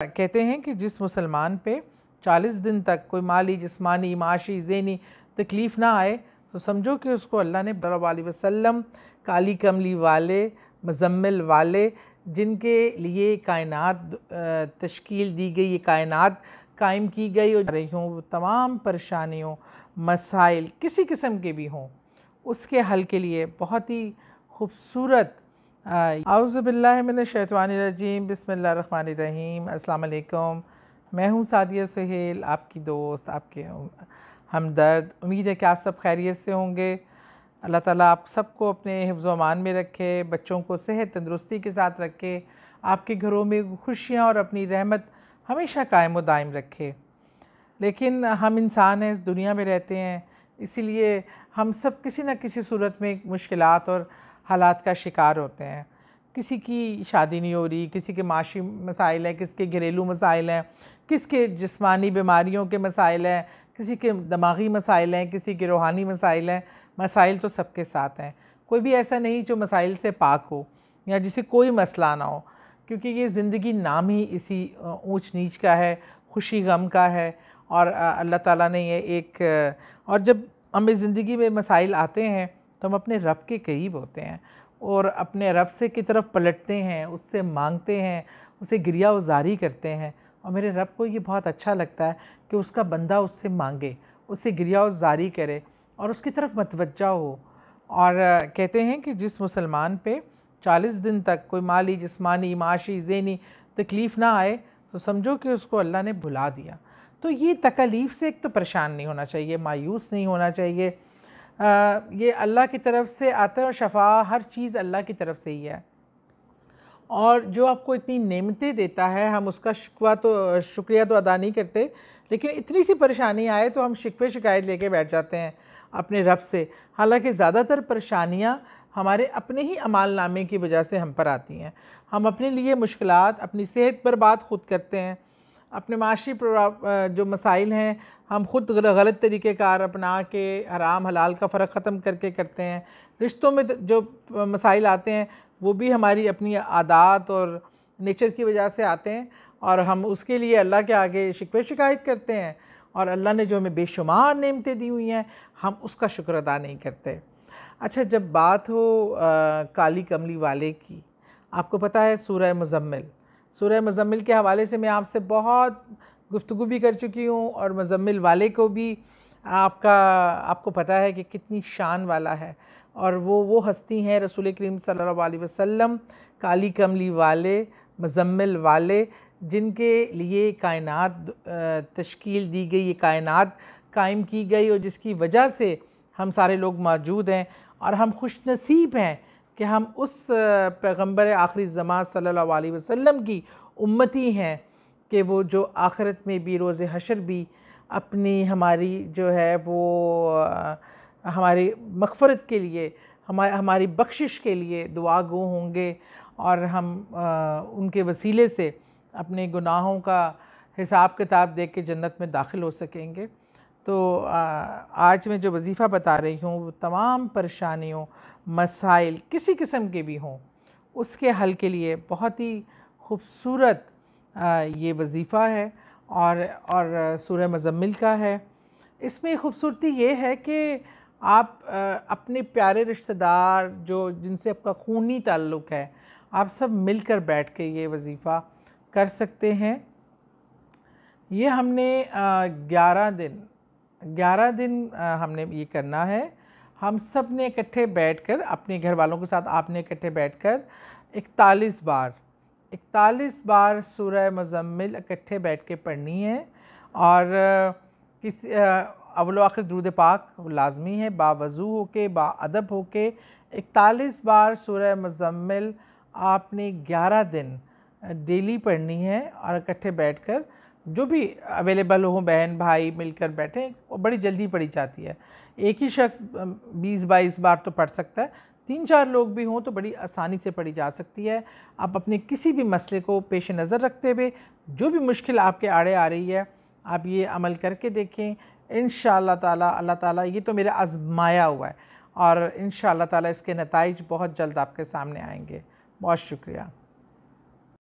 कहते हैं कि जिस मुसलमान पे 40 दिन तक कोई माली, जिस्मानी, माशी ज़हनी तकलीफ़ ना आए तो समझो कि उसको अल्लाह ने वसल्लम, काली कमली वाले, मज़म्मिल वाले, जिनके लिए कायनात तश्कील दी गई, ये कायनात कायम की गई और रही हूँ तमाम परेशानियों, मसाइल किसी किस्म के भी हों, उसके हल के लिए बहुत ही खूबसूरत आउज़बिल्लिनशैतवानरजीम बसमीम अल्लाम मैं हूँ सादिया सुहेल, आपकी दोस्त, आपके हमदर्द। उम्मीद है कि आप सब खैरियत से होंगे। अल्लाह ताला आप सबको अपने हिफ्ज़ अमान में रखे, बच्चों को सेहत तंदरुस्ती के साथ रखे, आपके घरों में खुशियाँ और अपनी रहमत हमेशा कायम व दायम रखे। लेकिन हम इंसान हैं, इस दुनिया में रहते हैं, इसीलिए हम सब किसी न किसी सूरत में मुश्किल और हालात का शिकार होते हैं। किसी की शादी नहीं हो रही, किसी के माशी मसाइल हैं किसके घरेलू मसाइल हैं, किसके जिस्मानी बीमारियों के मसाइल हैं, किसी के दिमागी मसाइल हैं, किसी के रूहानी मसाइल हैं। मसाइल तो सबके साथ हैं। कोई भी ऐसा नहीं जो मसाइल से पाक हो या जिसे कोई मसला ना हो, क्योंकि ये ज़िंदगी नाम ही इसी ऊंच नीच का है, खुशी गम का है और अल्लाह ताला ने ये एक और जब हमें ज़िंदगी में मसाइल आते हैं तो हम अपने रब के करीब होते हैं और अपने रब से की तरफ़ पलटते हैं, उससे मांगते हैं, उसे गिरिया उजारी करते हैं। और मेरे रब को ये बहुत अच्छा लगता है कि उसका बंदा उससे मांगे, उससे गिरिया उजारी करे और उसकी तरफ़ मतवजा हो। और कहते हैं कि जिस मुसलमान पे 40 दिन तक कोई माली, जिस्मानी, माशी ज़हनी तकलीफ़ ना आए तो समझो कि उसको अल्लाह ने भुला दिया। तो ये तकलीफ़ से एक तो परेशान नहीं होना चाहिए, मायूस नहीं होना चाहिए। आ, ये अल्लाह की तरफ़ से आता है और शफा हर चीज़ अल्लाह की तरफ़ से ही है। और जो आपको इतनी नेमतें देता है हम उसका शिकवा तो शुक्रिया तो अदा नहीं करते लेकिन इतनी सी परेशानी आए तो हम शिकवे शिकायत लेके बैठ जाते हैं अपने रब से। हालाँकि ज़्यादातर परेशानियाँ हमारे अपने ही अमाल नामे की वजह से हम पर आती हैं। हम अपने लिए मुश्किल अपनी सेहत पर बात खुद करते हैं। अपने माशी जो मसाइल हैं हम ख़ुद गलत तरीक़ेकार अपना के हराम हलाल का फ़र्क ख़त्म करके करते हैं। रिश्तों में जो मसाइल आते हैं वो भी हमारी अपनी आदात और नेचर की वजह से आते हैं और हम उसके लिए अल्लाह के आगे शिकवे शिकायत करते हैं और अल्लाह ने जो हमें बेशुमार नेमतें दी हुई हैं हम उसका शुक्र अदा नहीं करते। अच्छा जब बात हो आ, काली कमली वाले की आपको पता है सूरह मुजम्मिल? सूरह मुजम्मिल के हवाले से मैं आपसे बहुत गुफ्तु भी कर चुकी हूँ और मज़म्मिल वाले को भी आपका, आपको पता है कि कितनी शान वाला है। और वो वो हस्ती हैं रसूल करीम अलैहि वसल्लम, काली कमली वाले, मुजम्मिल वाले, जिनके लिए कायनात तश्कील दी गई, ये कायनात कायम की गई और जिसकी वजह से हम सारे लोग मौजूद हैं और हम खुश नसीब हैं कि हम उस पैगंबर आखिरी ज़मा सल्लल्लाहु अलैहि वसल्लम की उम्मती हैं कि वो जो आखिरत में भी रोज़ हशर भी अपनी हमारी जो है वो हमारी मगफ़रत के लिए हमारी हमारी बख्शिश के लिए दुआ गो होंगे और हम आ, उनके वसीले से अपने गुनाहों का हिसाब किताब देख के जन्नत में दाखिल हो सकेंगे। तो आज मैं जो वजीफ़ा बता रही हूँ, वो तमाम परेशानियों, मसाइल किसी किस्म के भी हों, उसके हल के लिए बहुत ही खूबसूरत ये वजीफ़ा है और और सूरह मज़म्मिल का है। इसमें खूबसूरती ये है कि आप अपने प्यारे रिश्तेदार, जो, जिनसे आपका खूनी ताल्लुक़ है, आप सब मिलकर बैठ के ये वजीफ़ा कर सकते हैं। ये हमने ग्यारह दिन ग्यारह दिन हमने ये करना है। हम सबने इकट्ठे बैठकर, अपने घर वालों के साथ आपने इकट्ठे बैठकर इकतालीस बार इकतालीस बार सूरह मज़म्मिल इकट्ठे बैठ के पढ़नी है। और किसी अवलो आखिर द्रुद पाक लाजमी है। बावज़ू हो के बादब हो के इकतालीस बार सूरह मज़म्मिल आपने ग्यारह दिन डेली पढ़नी है और इकट्ठे बैठ कर जो भी अवेलेबल हो, बहन, भाई मिलकर बैठे, वो बड़ी जल्दी पढ़ी जाती है। एक ही शख्स बीस बाईस बार तो पढ़ सकता है। तीन चार लोग भी हों तो बड़ी आसानी से पढ़ी जा सकती है। आप अपने किसी भी मसले को पेश नज़र रखते हुए, जो भी मुश्किल आपके आड़े आ रही है, आप ये अमल करके देखें। इन ताला, अल्लाह ताला, ये तो मेरा आजमाया हुआ है और इन ताला इसके नतज बहुत जल्द आपके सामने आएँगे। बहुत शुक्रिया।